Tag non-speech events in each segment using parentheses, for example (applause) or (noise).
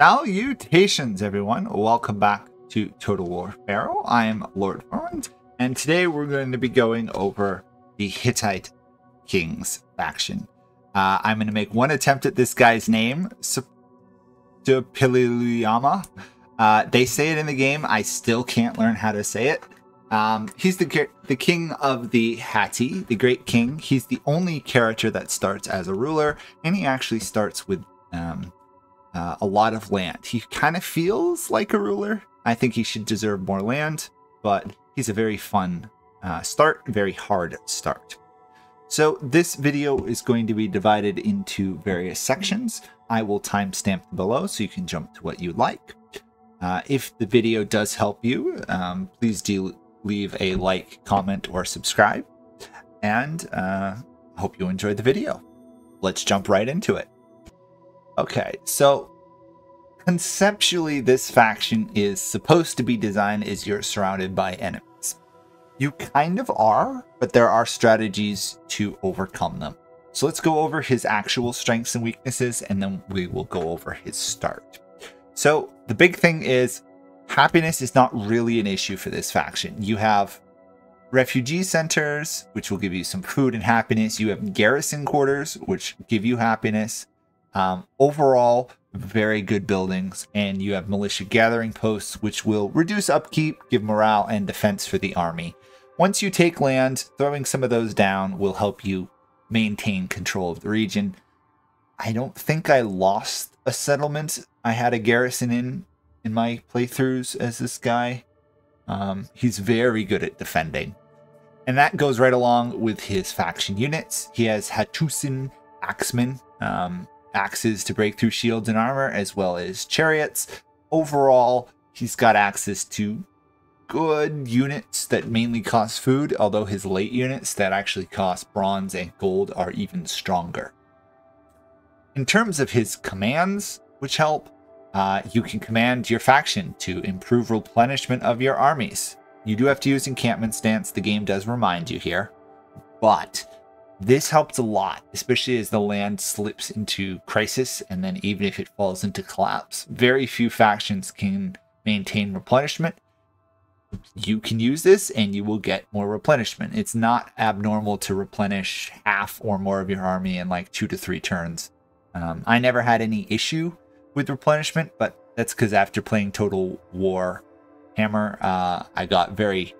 Salutations, everyone. Welcome back to Total War Pharaoh. I am Lord Forwind, and today we're going to be going over the Hittite Kings faction. Uh, I'm going to make one attempt at this guy's name, Supiliyama. Uh, they say it in the game. I still can't learn how to say it. Um, he's the the king of the Hatti, the great king. He's the only character that starts as a ruler, and he actually starts with um, uh, a lot of land. He kind of feels like a ruler. I think he should deserve more land, but he's a very fun uh, start, very hard start. So this video is going to be divided into various sections. I will timestamp below so you can jump to what you like. Uh, if the video does help you, um, please do leave a like, comment, or subscribe. And uh, hope you enjoyed the video. Let's jump right into it. Okay, so conceptually, this faction is supposed to be designed as you're surrounded by enemies. You kind of are, but there are strategies to overcome them. So let's go over his actual strengths and weaknesses, and then we will go over his start. So the big thing is happiness is not really an issue for this faction. You have refugee centers, which will give you some food and happiness. You have garrison quarters, which give you happiness. Um, overall, very good buildings, and you have militia gathering posts, which will reduce upkeep, give morale and defense for the army. Once you take land, throwing some of those down will help you maintain control of the region. I don't think I lost a settlement I had a garrison in in my playthroughs as this guy. Um, he's very good at defending. And that goes right along with his faction units. He has Hattusan Axemen, um, axes to break through shields and armor, as well as chariots. Overall, he's got access to good units that mainly cost food, although his late units that actually cost bronze and gold are even stronger. In terms of his commands, which help, uh, you can command your faction to improve replenishment of your armies. You do have to use encampment stance, the game does remind you here, but this helps a lot, especially as the land slips into crisis and then even if it falls into collapse. Very few factions can maintain replenishment. You can use this and you will get more replenishment. It's not abnormal to replenish half or more of your army in like two to three turns. Um, I never had any issue with replenishment, but that's because after playing Total War Hammer, uh, I got very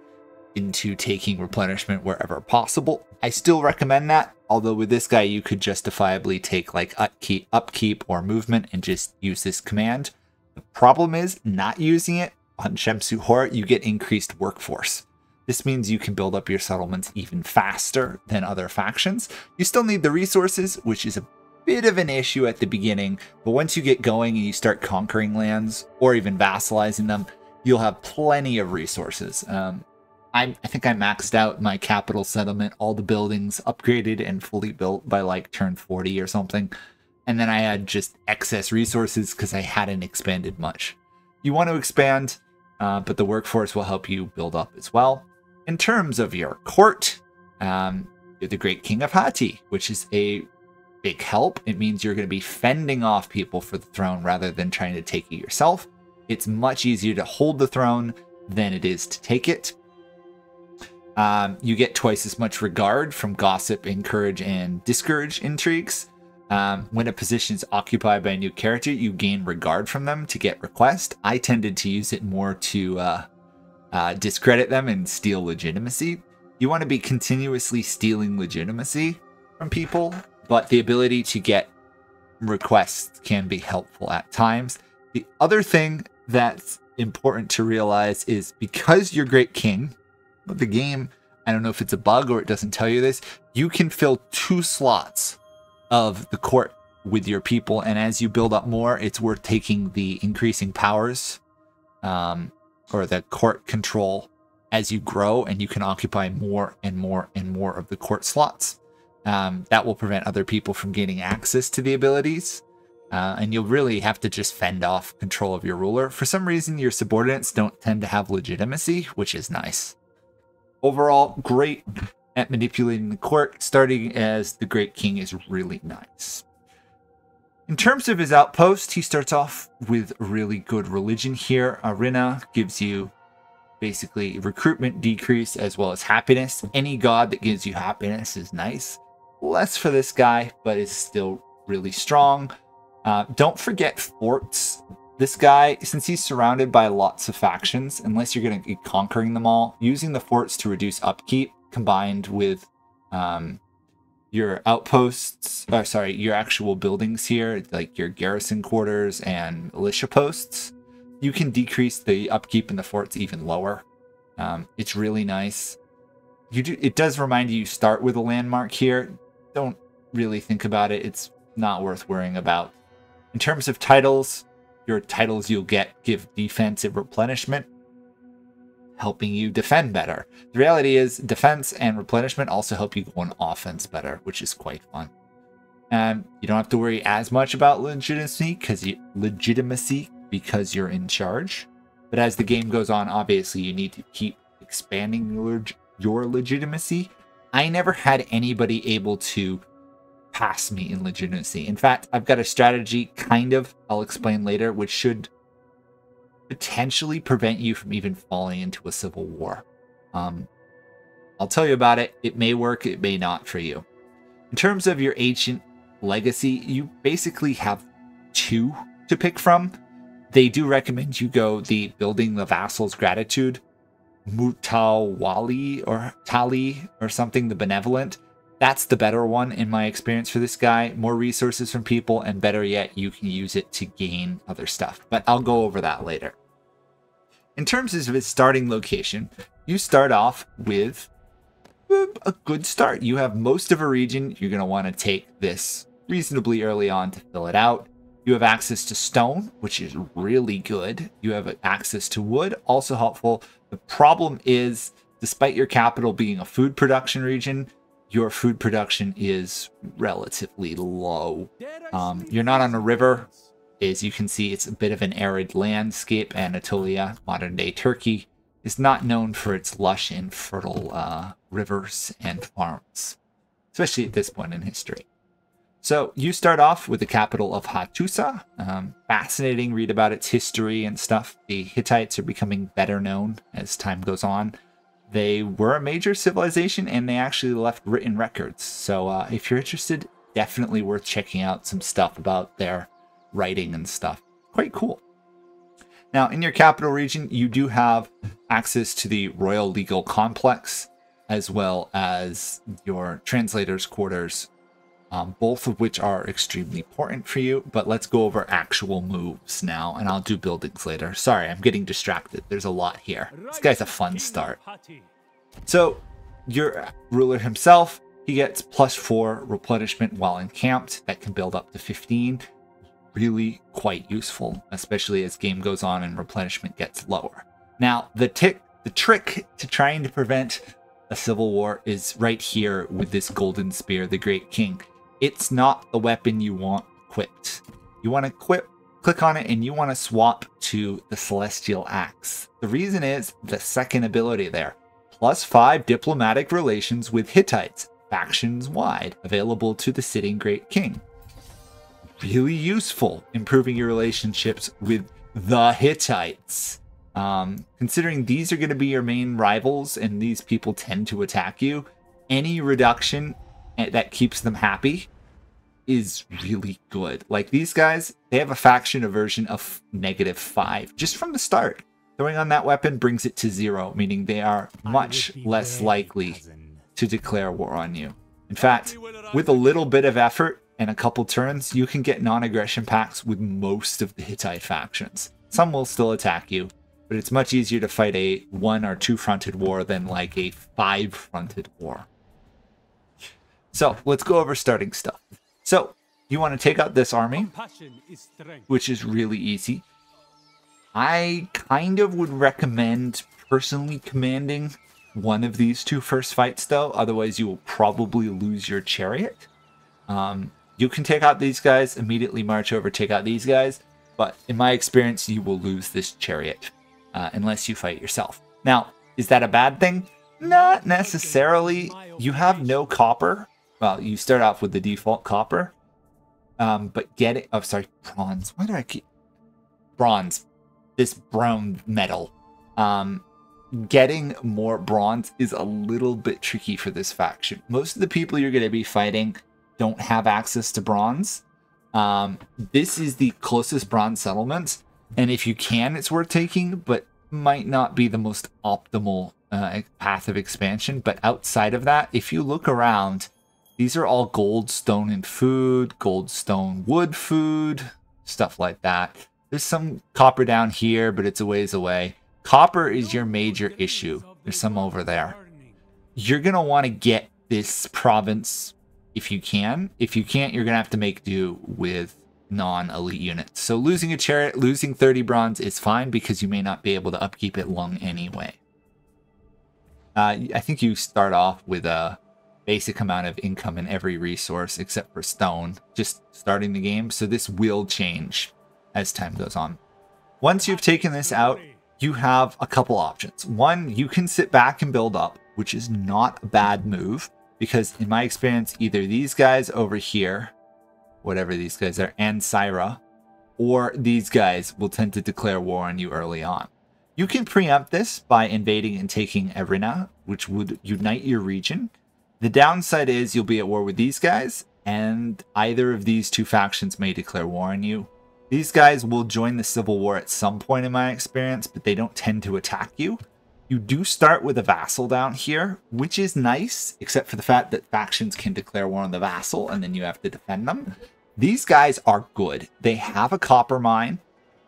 into taking replenishment wherever possible. I still recommend that, although with this guy you could justifiably take like upkeep, upkeep or movement and just use this command. The problem is not using it on Shemsu Hor, you get increased workforce. This means you can build up your settlements even faster than other factions. You still need the resources, which is a bit of an issue at the beginning, but once you get going and you start conquering lands or even vassalizing them, you'll have plenty of resources. Um, I, I think I maxed out my capital settlement, all the buildings upgraded and fully built by like turn 40 or something. And then I had just excess resources because I hadn't expanded much. You want to expand, uh, but the workforce will help you build up as well. In terms of your court, um, you're the Great King of Hatti, which is a big help. It means you're going to be fending off people for the throne rather than trying to take it yourself. It's much easier to hold the throne than it is to take it. Um, you get twice as much regard from gossip, encourage, and discourage intrigues. Um, when a position is occupied by a new character, you gain regard from them to get request. I tended to use it more to uh, uh, discredit them and steal legitimacy. You want to be continuously stealing legitimacy from people, but the ability to get requests can be helpful at times. The other thing that's important to realize is because you're Great King, the game, I don't know if it's a bug or it doesn't tell you this, you can fill two slots of the court with your people. And as you build up more, it's worth taking the increasing powers um, or the court control as you grow and you can occupy more and more and more of the court slots. Um, that will prevent other people from gaining access to the abilities. Uh, and you'll really have to just fend off control of your ruler. For some reason, your subordinates don't tend to have legitimacy, which is nice. Overall, great at manipulating the court. Starting as the Great King is really nice. In terms of his outpost, he starts off with really good religion here. Arena gives you basically recruitment decrease as well as happiness. Any god that gives you happiness is nice. Less for this guy, but is still really strong. Uh, don't forget forts. This guy, since he's surrounded by lots of factions, unless you're going to be conquering them all, using the forts to reduce upkeep combined with um, your outposts, or sorry, your actual buildings here, like your garrison quarters and militia posts, you can decrease the upkeep in the forts even lower. Um, it's really nice. You do, it does remind you, you start with a landmark here. Don't really think about it. It's not worth worrying about. In terms of titles, your titles you'll get give defensive replenishment, helping you defend better. The reality is defense and replenishment also help you go on offense better, which is quite fun. And you don't have to worry as much about legitimacy because you legitimacy because you're in charge. But as the game goes on, obviously you need to keep expanding your, your legitimacy. I never had anybody able to pass me in legitimacy. In fact, I've got a strategy, kind of, I'll explain later, which should potentially prevent you from even falling into a civil war. Um, I'll tell you about it. It may work, it may not for you. In terms of your ancient legacy, you basically have two to pick from. They do recommend you go the building the vassal's gratitude, Mutawali or Tali or something, the benevolent. That's the better one in my experience for this guy. More resources from people, and better yet, you can use it to gain other stuff. But I'll go over that later. In terms of its starting location, you start off with a good start. You have most of a region. You're going to want to take this reasonably early on to fill it out. You have access to stone, which is really good. You have access to wood, also helpful. The problem is, despite your capital being a food production region, your food production is relatively low. Um, you're not on a river. As you can see, it's a bit of an arid landscape. Anatolia, modern day Turkey, is not known for its lush and fertile uh, rivers and farms, especially at this point in history. So you start off with the capital of Hattusa. Um, fascinating, read about its history and stuff. The Hittites are becoming better known as time goes on they were a major civilization and they actually left written records. So uh, if you're interested, definitely worth checking out some stuff about their writing and stuff. Quite cool. Now, in your capital region, you do have access to the Royal Legal Complex, as well as your translator's quarters, um, both of which are extremely important for you. But let's go over actual moves now, and I'll do buildings later. Sorry, I'm getting distracted. There's a lot here. This guy's a fun start. So, your ruler himself, he gets plus four replenishment while encamped. That can build up to 15. Really quite useful, especially as game goes on and replenishment gets lower. Now, the tick, the trick to trying to prevent a civil war is right here with this golden spear, the Great King it's not the weapon you want equipped. You want to equip, click on it, and you want to swap to the Celestial Axe. The reason is the second ability there. Plus 5 diplomatic relations with Hittites, factions wide, available to the sitting Great King. Really useful, improving your relationships with the Hittites. Um, considering these are going to be your main rivals and these people tend to attack you, any reduction Eh, that keeps them happy is really good. Like these guys, they have a faction aversion of negative five just from the start. Throwing on that weapon brings it to zero, meaning they are much less likely to declare war on you. In fact, with a little bit of effort and a couple turns, you can get non-aggression pacts with most of the Hittite factions. Some will still attack you, but it's much easier to fight a one or two fronted war than like a five fronted war. So let's go over starting stuff. So you want to take out this army, which is really easy. I kind of would recommend personally commanding one of these two first fights, though. Otherwise, you will probably lose your chariot. Um, you can take out these guys, immediately march over, take out these guys. But in my experience, you will lose this chariot uh, unless you fight yourself. Now, is that a bad thing? Not necessarily. You have no copper, well, you start off with the default copper. Um, but getting, oh, sorry, bronze. Why do I keep bronze? This brown metal. Um, getting more bronze is a little bit tricky for this faction. Most of the people you're going to be fighting don't have access to bronze. Um, this is the closest bronze settlement, and if you can, it's worth taking, but might not be the most optimal uh, path of expansion. But outside of that, if you look around, these are all gold, stone, and food, gold, stone, wood, food, stuff like that. There's some copper down here, but it's a ways away. Copper is your major issue. There's some over there. You're going to want to get this province if you can. If you can't, you're going to have to make do with non-elite units. So losing a chariot, losing 30 bronze is fine because you may not be able to upkeep it long anyway. Uh, I think you start off with a basic amount of income in every resource except for stone, just starting the game. So this will change as time goes on. Once you've taken this out, you have a couple options. One, you can sit back and build up, which is not a bad move because in my experience, either these guys over here, whatever these guys are, and Syra, or these guys will tend to declare war on you early on. You can preempt this by invading and taking Arinna, which would unite your region. The downside is you'll be at war with these guys, and either of these two factions may declare war on you. These guys will join the Civil War at some point in my experience, but they don't tend to attack you. You do start with a vassal down here, which is nice, except for the fact that factions can declare war on the vassal and then you have to defend them. These guys are good. They have a copper mine,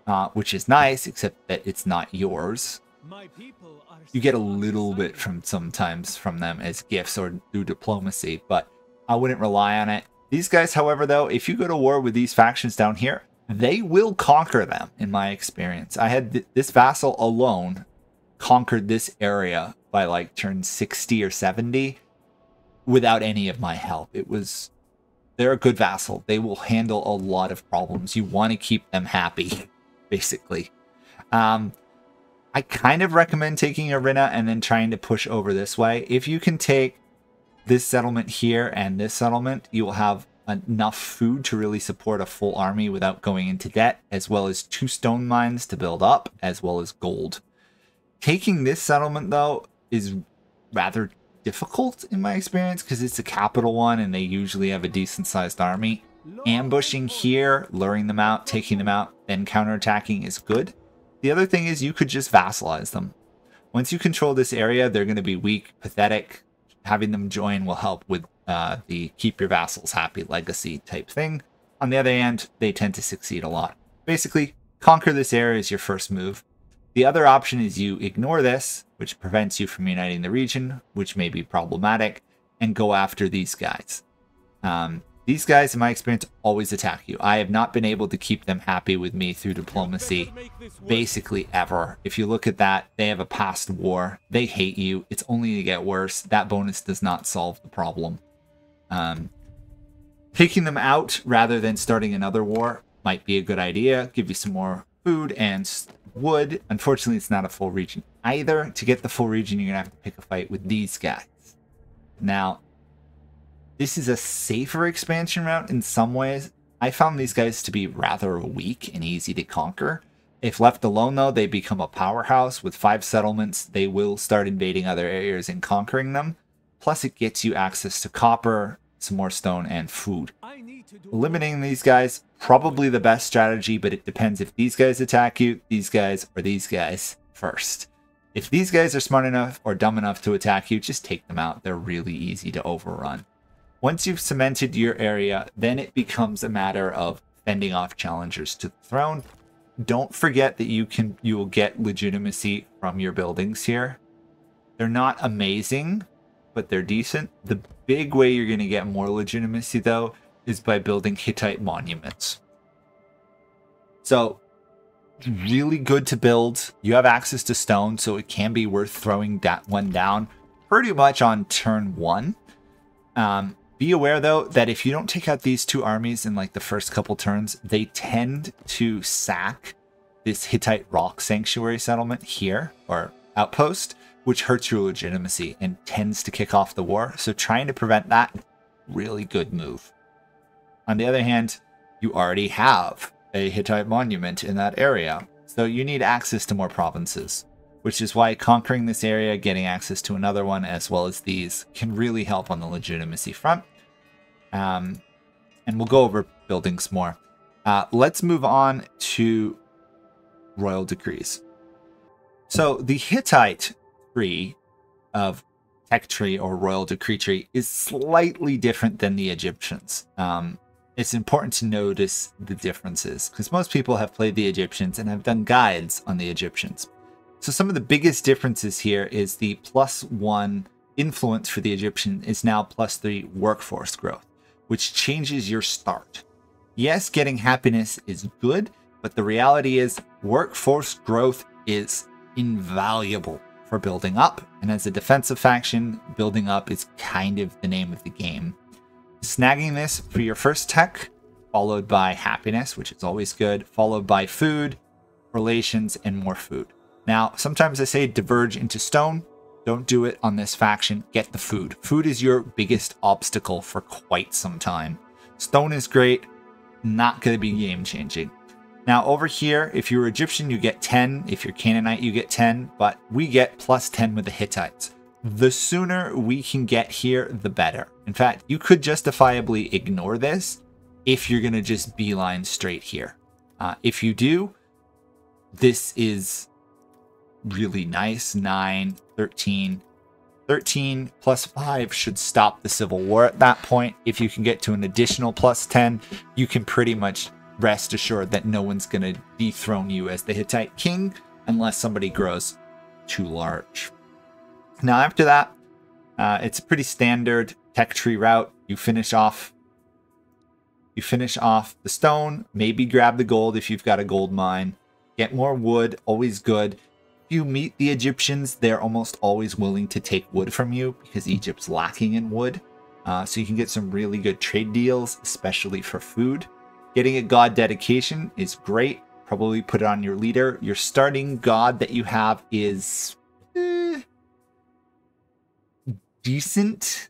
uh, which is nice, except that it's not yours. You get a little bit from sometimes from them as gifts or through diplomacy, but I wouldn't rely on it. These guys, however, though, if you go to war with these factions down here, they will conquer them, in my experience. I had th this vassal alone conquered this area by like turn 60 or 70 without any of my help. It was they're a good vassal. They will handle a lot of problems. You want to keep them happy, (laughs) basically. Um, I kind of recommend taking Arinna and then trying to push over this way. If you can take this settlement here and this settlement, you will have enough food to really support a full army without going into debt, as well as two stone mines to build up, as well as gold. Taking this settlement, though, is rather difficult in my experience because it's a capital one and they usually have a decent sized army. Ambushing here, luring them out, taking them out, then counterattacking is good. The other thing is you could just vassalize them. Once you control this area, they're going to be weak, pathetic. Having them join will help with uh, the keep your vassals happy legacy type thing. On the other hand, they tend to succeed a lot. Basically, conquer this area is your first move. The other option is you ignore this, which prevents you from uniting the region, which may be problematic, and go after these guys. Um, these guys, in my experience, always attack you. I have not been able to keep them happy with me through diplomacy basically ever. If you look at that, they have a past war. They hate you. It's only going to get worse. That bonus does not solve the problem. Um, taking them out rather than starting another war might be a good idea. Give you some more food and wood. Unfortunately, it's not a full region either. To get the full region, you're going to have to pick a fight with these guys. Now, this is a safer expansion route in some ways. I found these guys to be rather weak and easy to conquer. If left alone, though, they become a powerhouse. With five settlements, they will start invading other areas and conquering them. Plus, it gets you access to copper, some more stone, and food. Eliminating these guys, probably the best strategy, but it depends if these guys attack you, these guys, or these guys first. If these guys are smart enough or dumb enough to attack you, just take them out. They're really easy to overrun. Once you've cemented your area, then it becomes a matter of fending off challengers to the throne. Don't forget that you can you will get legitimacy from your buildings here. They're not amazing, but they're decent. The big way you're going to get more legitimacy though is by building Hittite monuments. So, really good to build. You have access to stone, so it can be worth throwing that one down pretty much on turn one. Um, be aware though that if you don't take out these two armies in like the first couple turns, they tend to sack this Hittite rock sanctuary settlement here or outpost, which hurts your legitimacy and tends to kick off the war. So trying to prevent that, really good move. On the other hand, you already have a Hittite monument in that area. So you need access to more provinces, which is why conquering this area, getting access to another one, as well as these, can really help on the legitimacy front. Um, and we'll go over buildings more. Uh, let's move on to royal decrees. So the Hittite tree of tech tree or royal decree tree is slightly different than the Egyptians. Um, it's important to notice the differences because most people have played the Egyptians and have done guides on the Egyptians. So some of the biggest differences here is the plus one influence for the Egyptian is now plus three workforce growth, which changes your start. Yes, getting happiness is good, but the reality is workforce growth is invaluable for building up. And as a defensive faction, building up is kind of the name of the game. Snagging this for your first tech, followed by happiness, which is always good, followed by food, relations, and more food. Now, sometimes I say diverge into stone. Don't do it on this faction. Get the food. Food is your biggest obstacle for quite some time. Stone is great, not going to be game changing. Now over here, if you're Egyptian, you get 10. If you're Canaanite, you get 10, but we get plus 10 with the Hittites the sooner we can get here, the better. In fact, you could justifiably ignore this if you're going to just beeline straight here. Uh, if you do, this is really nice. 9, 13. 13 plus 5 should stop the Civil War at that point. If you can get to an additional plus 10, you can pretty much rest assured that no one's going to dethrone you as the Hittite king unless somebody grows too large. Now after that, uh, it's a pretty standard tech tree route. You finish off you finish off the stone, maybe grab the gold if you've got a gold mine. Get more wood, always good. You meet the Egyptians, they're almost always willing to take wood from you because Egypt's lacking in wood. Uh, so you can get some really good trade deals, especially for food. Getting a god dedication is great. Probably put it on your leader. Your starting god that you have is decent.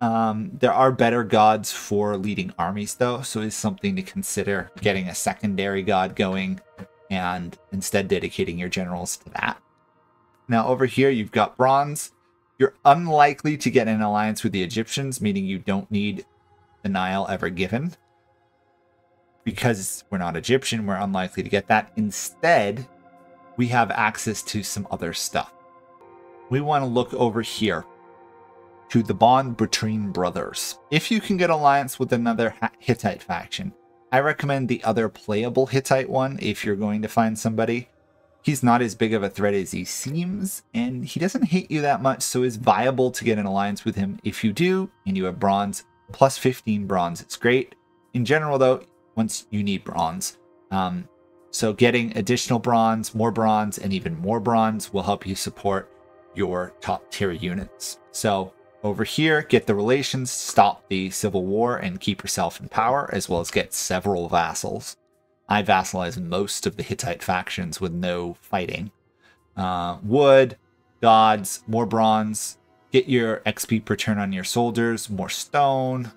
Um, there are better gods for leading armies, though, so it's something to consider getting a secondary god going and instead dedicating your generals to that. Now, over here, you've got bronze. You're unlikely to get an alliance with the Egyptians, meaning you don't need the Nile ever given. Because we're not Egyptian, we're unlikely to get that. Instead, we have access to some other stuff. We want to look over here to the bond between brothers. If you can get alliance with another Hittite faction, I recommend the other playable Hittite one if you're going to find somebody. He's not as big of a threat as he seems, and he doesn't hate you that much, so it's viable to get an alliance with him. If you do, and you have bronze, plus 15 bronze, it's great. In general, though, once you need bronze. Um, so getting additional bronze, more bronze, and even more bronze will help you support your top tier units. So over here, get the relations, stop the civil war, and keep yourself in power, as well as get several vassals. I vassalize most of the Hittite factions with no fighting. Uh, wood, gods, more bronze, get your XP per turn on your soldiers, more stone,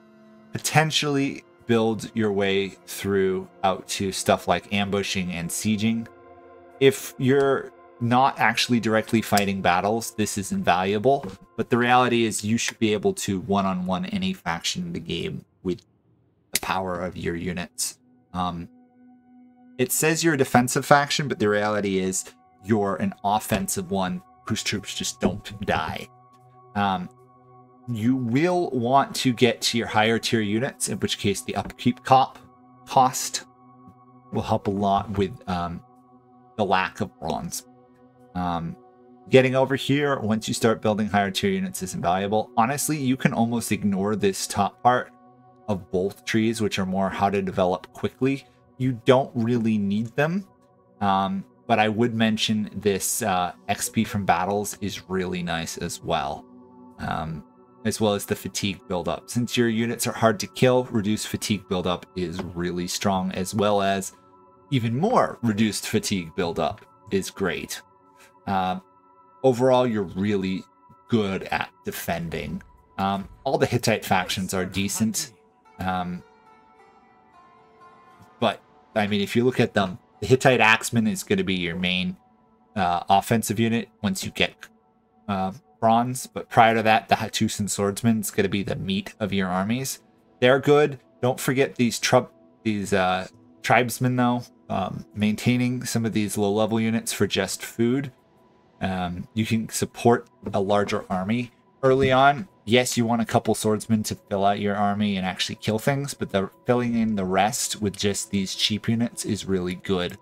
potentially build your way through out to stuff like ambushing and sieging. If you're not actually directly fighting battles, this is invaluable. But the reality is you should be able to one-on-one any faction in the game with the power of your units. Um, it says you're a defensive faction, but the reality is you're an offensive one whose troops just don't die. Um, you will want to get to your higher tier units, in which case the upkeep cop cost will help a lot with um, the lack of bronze. Um, getting over here, once you start building higher tier units is invaluable. Honestly, you can almost ignore this top part of both trees, which are more how to develop quickly. You don't really need them. Um, but I would mention this uh, XP from battles is really nice as well. Um, as well as the fatigue buildup. Since your units are hard to kill, reduced fatigue buildup is really strong, as well as even more reduced fatigue buildup is great. Um, overall, you're really good at defending. Um, all the Hittite factions are decent. Um, but, I mean, if you look at them, the Hittite Axeman is going to be your main uh, offensive unit once you get uh, bronze. But prior to that, the Hattusan Swordsman is going to be the meat of your armies. They're good. Don't forget these trub these uh, tribesmen though. Um, maintaining some of these low level units for just food. Um, you can support a larger army early on. Yes, you want a couple swordsmen to fill out your army and actually kill things, but the filling in the rest with just these cheap units is really good.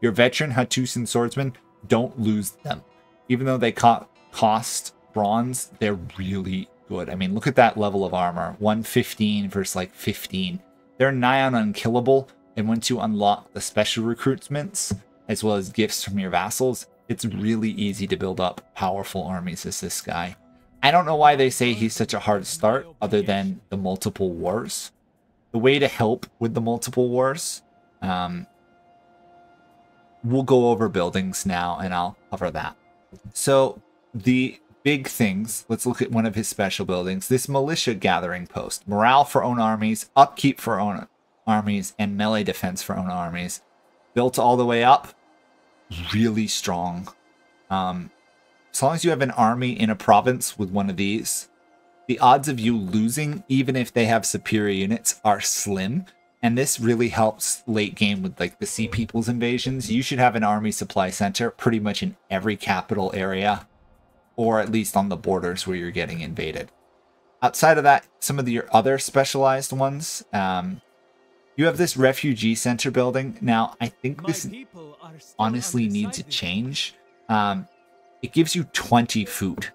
Your veteran Hattusan swordsmen, don't lose them. Even though they co cost bronze, they're really good. I mean, look at that level of armor. 115 versus like 15. They're nigh on unkillable, and once you unlock the special recruitments, as well as gifts from your vassals, it's really easy to build up powerful armies as this guy. I don't know why they say he's such a hard start other than the multiple wars. The way to help with the multiple wars, um, we'll go over buildings now and I'll cover that. So the big things, let's look at one of his special buildings. This militia gathering post. Morale for own armies, upkeep for own armies, and melee defense for own armies. Built all the way up, really strong. Um, as long as you have an army in a province with one of these, the odds of you losing, even if they have superior units, are slim. And this really helps late game with like the Sea People's invasions. You should have an army supply center pretty much in every capital area, or at least on the borders where you're getting invaded. Outside of that, some of the other specialized ones, um, you have this refugee center building. Now, I think this honestly needs a change. Um, it gives you 20 food.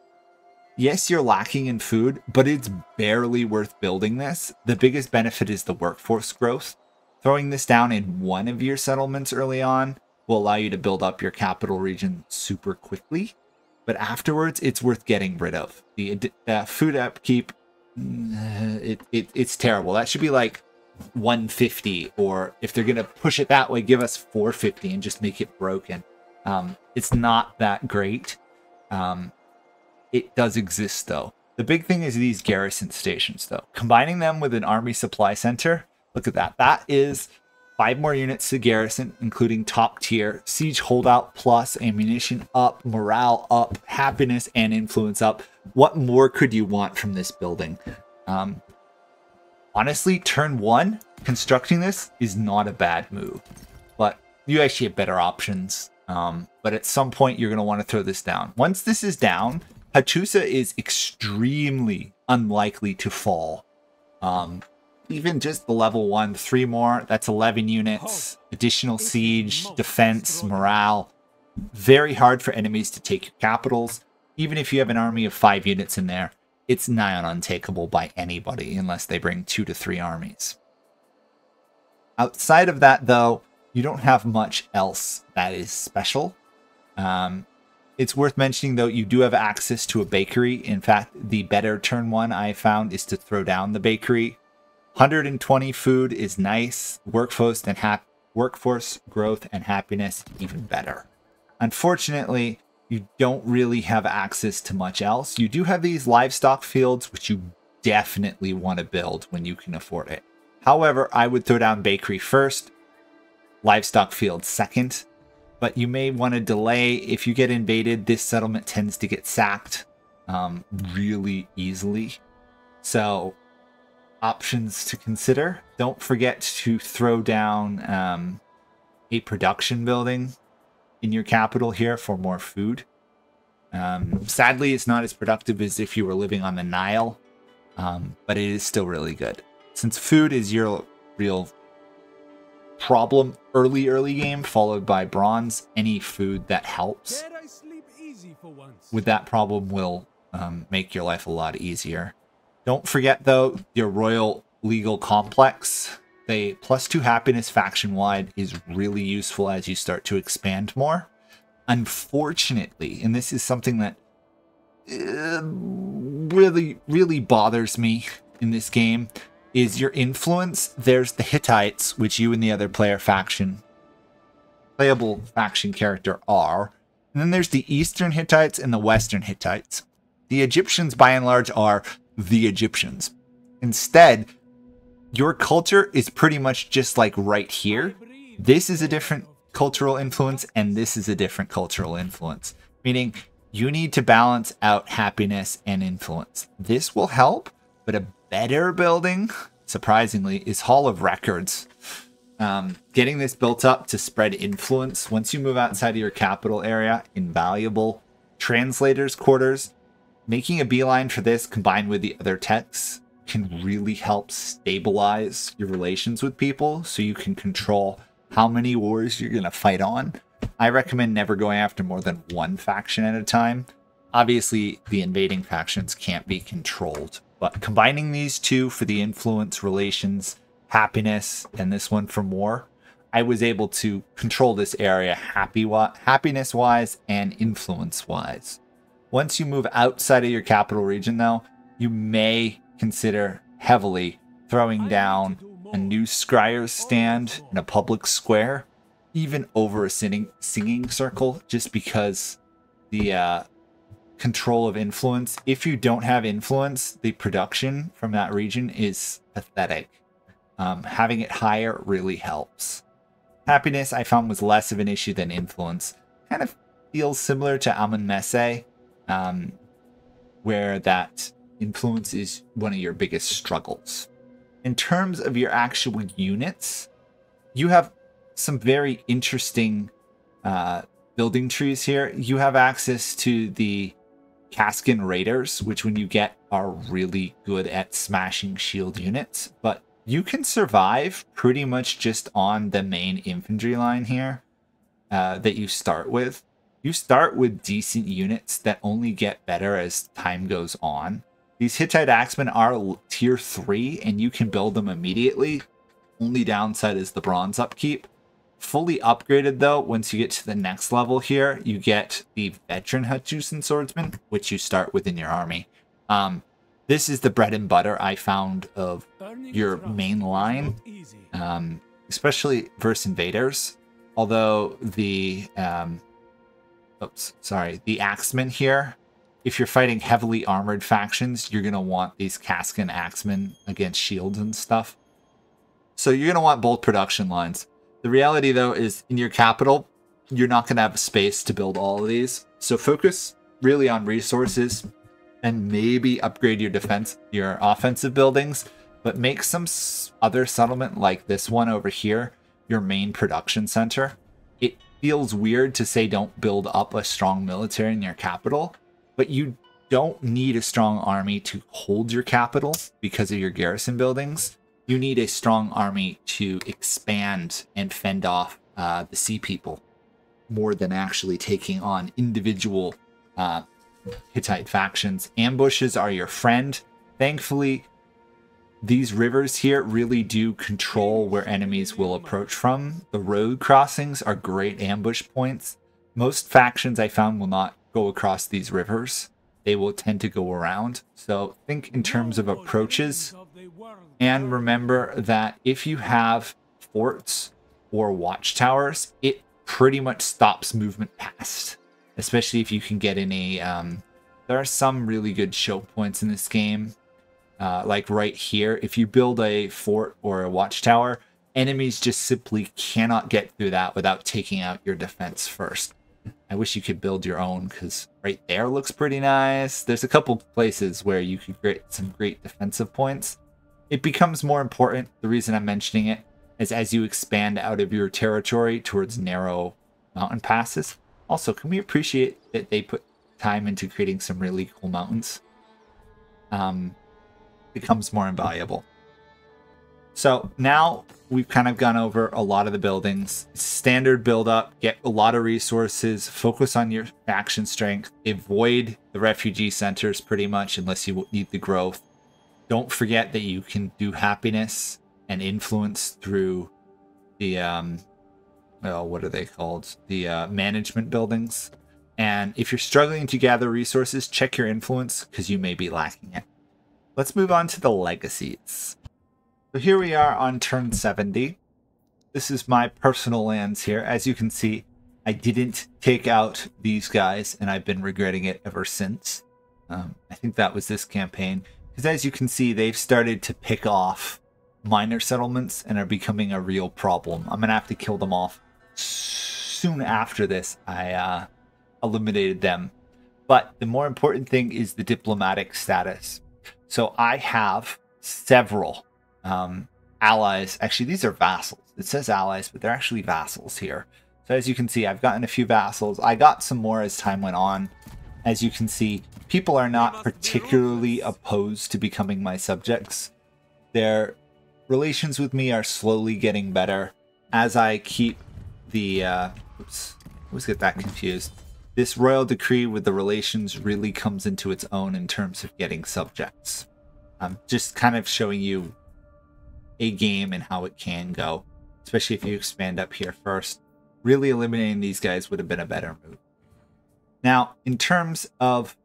Yes, you're lacking in food, but it's barely worth building this. The biggest benefit is the workforce growth. Throwing this down in one of your settlements early on will allow you to build up your capital region super quickly. But afterwards, it's worth getting rid of. The uh, food upkeep, mm, it, it, it's terrible. That should be like 150, or if they're going to push it that way, give us 450 and just make it broken. Um, it's not that great. Um, it does exist though. The big thing is these garrison stations though. Combining them with an army supply center, look at that. That is five more units to garrison, including top tier, siege holdout plus, ammunition up, morale up, happiness and influence up. What more could you want from this building? Um, honestly, turn one, constructing this is not a bad move, but you actually have better options um, but at some point, you're going to want to throw this down. Once this is down, Hattusa is extremely unlikely to fall. Um, even just the level one, three more, that's 11 units. Additional siege, defense, morale. Very hard for enemies to take your capitals. Even if you have an army of five units in there, it's nigh on untakeable by anybody unless they bring two to three armies. Outside of that, though, you don't have much else that is special. Um, it's worth mentioning, though, you do have access to a bakery. In fact, the better turn one I found is to throw down the bakery. 120 food is nice. Workforce and hap workforce growth and happiness even better. Unfortunately, you don't really have access to much else. You do have these livestock fields, which you definitely want to build when you can afford it. However, I would throw down bakery first livestock field second. But you may want to delay. If you get invaded, this settlement tends to get sacked um, really easily. So options to consider. Don't forget to throw down um, a production building in your capital here for more food. Um, sadly, it's not as productive as if you were living on the Nile, um, but it is still really good. Since food is your real problem early, early game, followed by bronze. Any food that helps with that problem will um, make your life a lot easier. Don't forget, though, your Royal Legal Complex. The plus two happiness faction wide is really useful as you start to expand more. Unfortunately, and this is something that uh, really, really bothers me in this game, is your influence. There's the Hittites, which you and the other player faction, playable faction character are. And then there's the Eastern Hittites and the Western Hittites. The Egyptians, by and large, are the Egyptians. Instead, your culture is pretty much just like right here. this is a different cultural influence and this is a different cultural influence. Meaning you need to balance out happiness and influence. This will help, but a better building, surprisingly, is Hall of Records. Um, getting this built up to spread influence once you move outside of your capital area, invaluable. Translators' quarters, making a beeline for this combined with the other texts can really help stabilize your relations with people so you can control how many wars you're going to fight on. I recommend never going after more than one faction at a time. Obviously, the invading factions can't be controlled, but combining these two for the influence relations happiness and this one for more, I was able to control this area happy happiness wise and influence wise. Once you move outside of your capital region, though, you may consider heavily throwing down a new scryer's stand in a public square, even over a singing, singing circle, just because the uh, control of influence. If you don't have influence, the production from that region is pathetic um, having it higher really helps. Happiness I found was less of an issue than influence. Kind of feels similar to Amenmesse, um, where that influence is one of your biggest struggles. In terms of your actual units, you have some very interesting uh, building trees here. You have access to the Kaskin Raiders, which when you get are really good at smashing shield units, but you can survive pretty much just on the main infantry line here uh, that you start with. You start with decent units that only get better as time goes on. These Hittite Axemen are tier 3 and you can build them immediately. Only downside is the bronze upkeep. Fully upgraded though, once you get to the next level here, you get the veteran Hattusan Swordsman, which you start within your army. Um, this is the bread and butter I found of your main line, um, especially versus invaders. Although the, um, oops, sorry, the axemen here, if you're fighting heavily armored factions, you're going to want these Kaskin axemen against shields and stuff. So you're going to want both production lines. The reality, though, is in your capital, you're not going to have space to build all of these. So focus really on resources and maybe upgrade your defense, your offensive buildings, but make some other settlement like this one over here your main production center. It feels weird to say don't build up a strong military in your capital, but you don't need a strong army to hold your capital because of your garrison buildings. You need a strong army to expand and fend off uh, the sea people more than actually taking on individual uh, Hittite factions. Ambushes are your friend. Thankfully, these rivers here really do control where enemies will approach from. The road crossings are great ambush points. Most factions I found will not go across these rivers. They will tend to go around. So think in terms of approaches. And remember that if you have forts or watchtowers, it pretty much stops movement past especially if you can get in a. Um, there are some really good choke points in this game, uh, like right here. If you build a fort or a watchtower, enemies just simply cannot get through that without taking out your defense first. I wish you could build your own because right there looks pretty nice. There's a couple places where you could get some great defensive points. It becomes more important. The reason I'm mentioning it is as you expand out of your territory towards narrow mountain passes, also, can we appreciate that they put time into creating some really cool mountains? Um, becomes more invaluable. So now we've kind of gone over a lot of the buildings. Standard build up, get a lot of resources, focus on your action strength, avoid the refugee centers pretty much unless you need the growth. Don't forget that you can do happiness and influence through the um, oh, what are they called? The uh, management buildings. And if you're struggling to gather resources, check your influence because you may be lacking it. Let's move on to the legacies. So here we are on turn 70. This is my personal lands here. As you can see, I didn't take out these guys and I've been regretting it ever since. Um, I think that was this campaign. Because as you can see, they've started to pick off minor settlements and are becoming a real problem. I'm gonna have to kill them off soon after this. I uh, eliminated them. But the more important thing is the diplomatic status. So I have several um, allies. Actually, these are vassals. It says allies, but they're actually vassals here. So as you can see, I've gotten a few vassals. I got some more as time went on. As you can see, people are not particularly opposed to becoming my subjects. Their relations with me are slowly getting better as I keep the, uh, oops, always get that confused. This royal decree with the relations really comes into its own in terms of getting subjects. I'm just kind of showing you a game and how it can go, especially if you expand up here first. Really eliminating these guys would have been a better move. Now, in terms of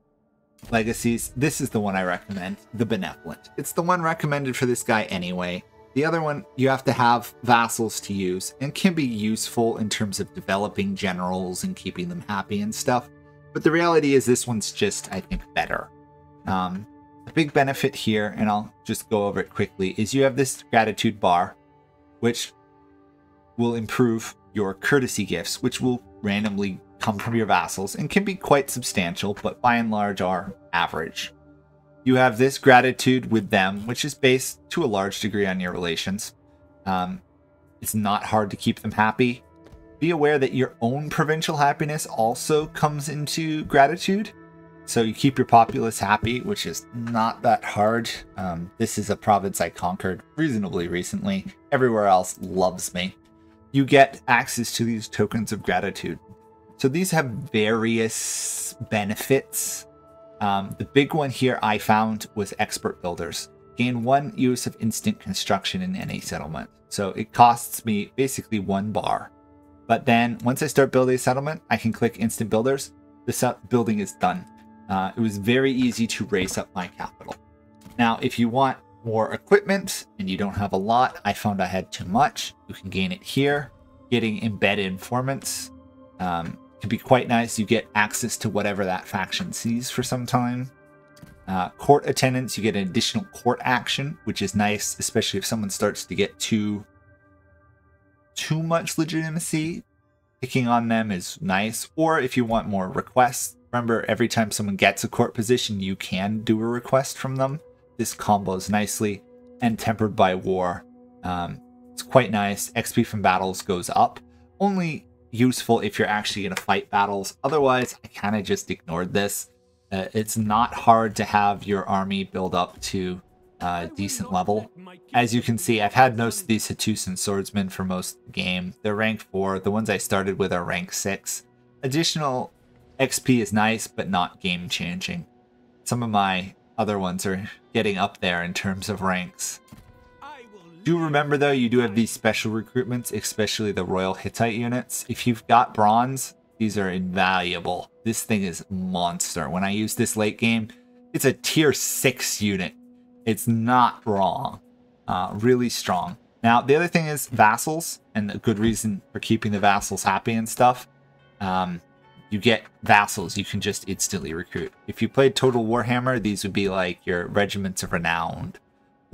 legacies, this is the one I recommend, the Benevolent. It's the one recommended for this guy anyway. The other one, you have to have vassals to use and can be useful in terms of developing generals and keeping them happy and stuff. But the reality is this one's just, I think, better. Um, big benefit here, and I'll just go over it quickly, is you have this gratitude bar, which will improve your courtesy gifts, which will randomly come from your vassals and can be quite substantial, but by and large are average. You have this gratitude with them, which is based to a large degree on your relations. Um, it's not hard to keep them happy. Be aware that your own provincial happiness also comes into gratitude. So you keep your populace happy, which is not that hard. Um, this is a province I conquered reasonably recently. Everywhere else loves me. You get access to these tokens of gratitude. So these have various benefits. Um, the big one here I found was expert builders. Gain one use of instant construction in any settlement. So it costs me basically one bar. But then once I start building a settlement, I can click instant builders. The building is done. Uh, it was very easy to raise up my capital. Now, if you want more equipment and you don't have a lot, I found I had too much. You can gain it here. Getting embedded informants. Um, can be quite nice. You get access to whatever that faction sees for some time. Uh, court attendance, you get an additional court action, which is nice, especially if someone starts to get too too much legitimacy. Picking on them is nice. Or if you want more requests, remember every time someone gets a court position, you can do a request from them. This combos nicely and tempered by war. Um, it's quite nice. XP from battles goes up. Only useful if you're actually going to fight battles. Otherwise, I kind of just ignored this. Uh, it's not hard to have your army build up to a decent level. As you can see, I've had most of these Hattusan swordsmen for most of the game. They're rank 4. The ones I started with are rank 6. Additional XP is nice, but not game changing. Some of my other ones are getting up there in terms of ranks. Do remember though, you do have these special recruitments, especially the Royal Hittite units. If you've got bronze, these are invaluable. This thing is monster. When I use this late game, it's a tier 6 unit. It's not wrong. Uh, really strong. Now, the other thing is vassals, and a good reason for keeping the vassals happy and stuff. Um, you get vassals you can just instantly recruit. If you played Total Warhammer, these would be like your regiments of renowned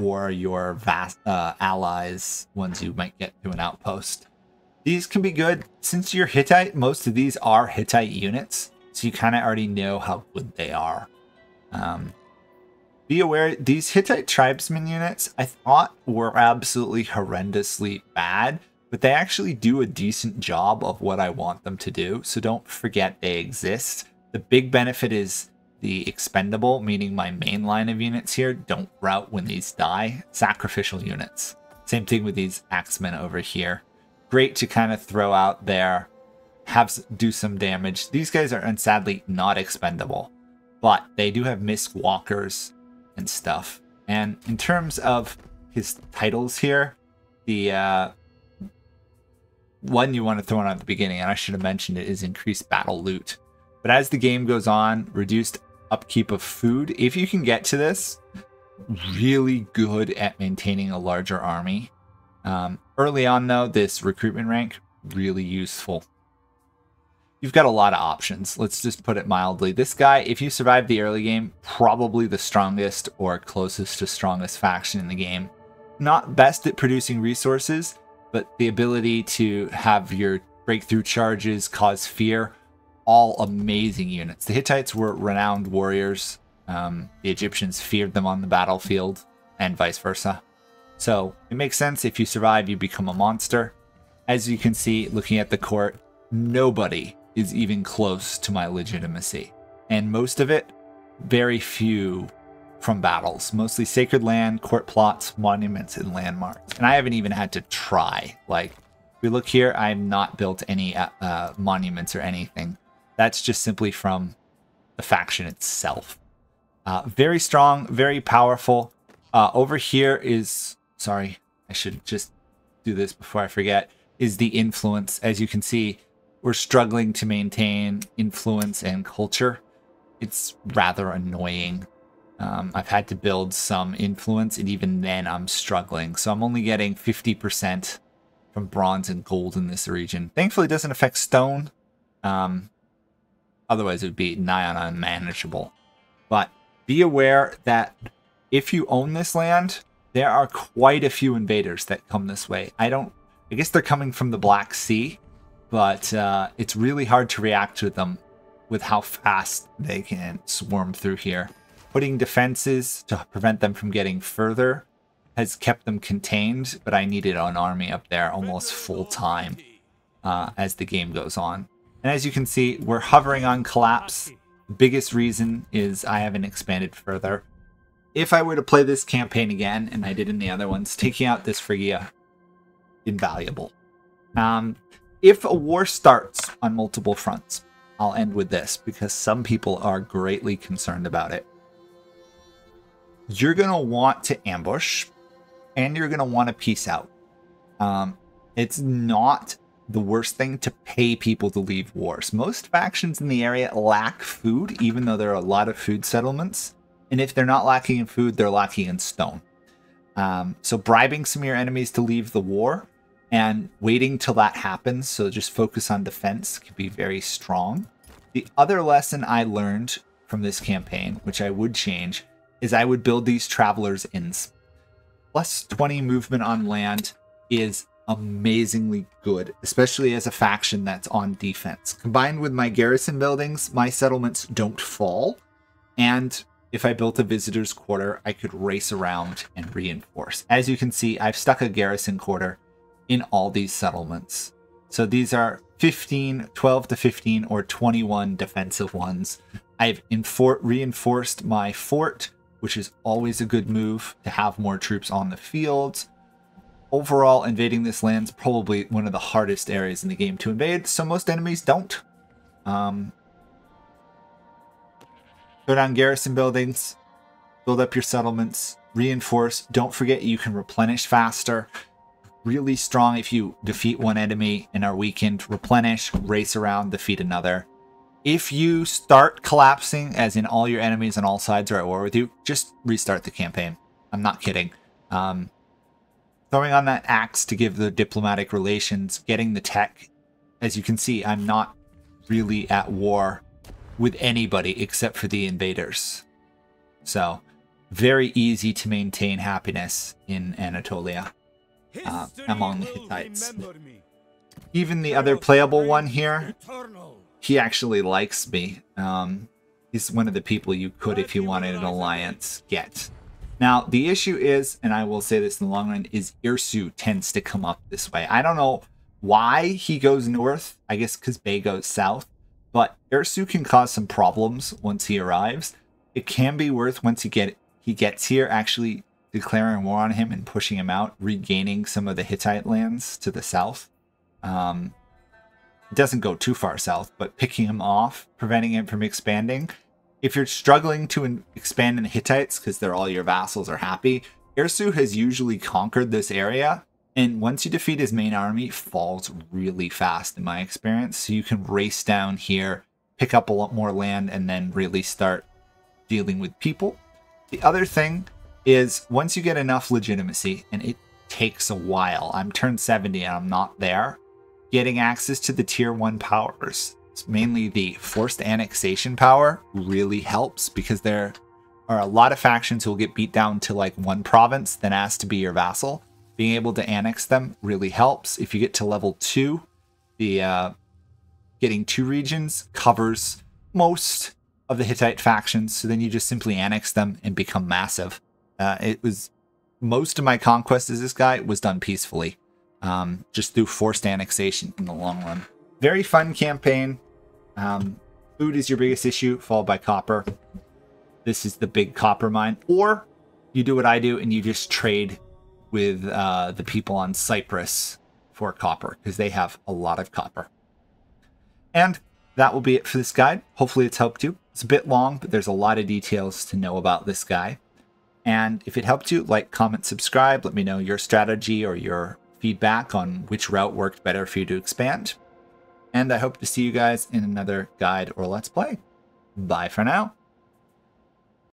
or your vast uh, allies, ones you might get to an outpost. These can be good. Since you're Hittite, most of these are Hittite units, so you kind of already know how good they are. Um, be aware, these Hittite tribesmen units I thought were absolutely horrendously bad, but they actually do a decent job of what I want them to do, so don't forget they exist. The big benefit is the expendable, meaning my main line of units here, don't route when these die. Sacrificial units. Same thing with these axemen over here. Great to kind of throw out there, have do some damage. These guys are sadly not expendable, but they do have misc walkers and stuff. And in terms of his titles here, the uh, one you want to throw in at the beginning, and I should have mentioned it, is increased battle loot. But as the game goes on, reduced upkeep of food. If you can get to this, really good at maintaining a larger army. Um, early on, though, this recruitment rank, really useful. You've got a lot of options. Let's just put it mildly. This guy, if you survive the early game, probably the strongest or closest to strongest faction in the game. not best at producing resources, but the ability to have your breakthrough charges cause fear, all amazing units. The Hittites were renowned warriors. Um, the Egyptians feared them on the battlefield, and vice versa. So it makes sense if you survive, you become a monster. As you can see, looking at the court, nobody is even close to my legitimacy. And most of it, very few from battles, mostly sacred land, court plots, monuments, and landmarks. And I haven't even had to try. Like, we look here, I've not built any uh, uh, monuments or anything. That's just simply from the faction itself. Uh, very strong, very powerful. Uh, over here is, sorry, I should just do this before I forget, is the influence. As you can see, we're struggling to maintain influence and culture. It's rather annoying. Um, I've had to build some influence, and even then I'm struggling. So I'm only getting 50% from bronze and gold in this region. Thankfully, it doesn't affect stone. Um, otherwise, it would be nigh on unmanageable. But be aware that if you own this land, there are quite a few invaders that come this way. I don't, I guess they're coming from the Black Sea, but uh, it's really hard to react to them with how fast they can swarm through here. Putting defenses to prevent them from getting further has kept them contained, but I needed an army up there almost full time uh, as the game goes on. And as you can see, we're hovering on collapse. The biggest reason is I haven't expanded further. If I were to play this campaign again, and I did in the other ones, taking out this Phrygia, invaluable. Um, if a war starts on multiple fronts, I'll end with this because some people are greatly concerned about it. You're going to want to ambush and you're going to want to peace out. Um, it's not the worst thing to pay people to leave wars. Most factions in the area lack food, even though there are a lot of food settlements. And if they're not lacking in food, they're lacking in stone. Um, so bribing some of your enemies to leave the war and waiting till that happens, so just focus on defense, can be very strong. The other lesson I learned from this campaign, which I would change, is I would build these travelers inns. Plus 20 movement on land is amazingly good, especially as a faction that's on defense. Combined with my garrison buildings, my settlements don't fall. And if I built a visitor's quarter, I could race around and reinforce. As you can see, I've stuck a garrison quarter in all these settlements. So these are 15, 12 to 15, or 21 defensive ones. I've reinforced my fort, which is always a good move to have more troops on the field. Overall, invading this land's probably one of the hardest areas in the game to invade, so most enemies don't. Um, go down garrison buildings, build up your settlements, reinforce. Don't forget you can replenish faster really strong if you defeat one enemy and are weakened, replenish, race around, defeat another. If you start collapsing, as in all your enemies on all sides are at war with you, just restart the campaign. I'm not kidding. Um, throwing on that axe to give the diplomatic relations, getting the tech. As you can see, I'm not really at war with anybody except for the invaders. So, very easy to maintain happiness in Anatolia uh, among the Hittites. Even the other playable one here, he actually likes me. Um, he's one of the people you could, if you wanted an alliance, get. Now, the issue is, and I will say this in the long run, is Irsu tends to come up this way. I don't know why he goes north. I guess because Bay goes south. But Irsu can cause some problems once he arrives. It can be worth once he get he gets here actually declaring war on him and pushing him out, regaining some of the Hittite lands to the south. Um, doesn't go too far south, but picking him off, preventing him from expanding. If you're struggling to expand in the Hittites because they're all your vassals are happy, Irsu has usually conquered this area. And once you defeat his main army, falls really fast in my experience. So you can race down here, pick up a lot more land, and then really start dealing with people. The other thing is once you get enough legitimacy, and it takes a while, I'm turned 70 and I'm not there, getting access to the tier 1 powers, mainly the forced annexation power, really helps because there are a lot of factions who will get beat down to like one province, then asked to be your vassal. Being able to annex them really helps. If you get to level two, the uh, getting two regions covers most of the Hittite factions. So then you just simply annex them and become massive. Uh, it was most of my conquest as this guy was done peacefully, um, just through forced annexation in the long run. Very fun campaign. Um, food is your biggest issue, followed by copper. This is the big copper mine. Or you do what I do and you just trade with uh, the people on Cyprus for copper because they have a lot of copper. And that will be it for this guide. Hopefully it's helped you. It's a bit long, but there's a lot of details to know about this guy. And if it helped you, like, comment, subscribe. Let me know your strategy or your feedback on which route worked better for you to expand. And I hope to see you guys in another guide or let's play. Bye for now.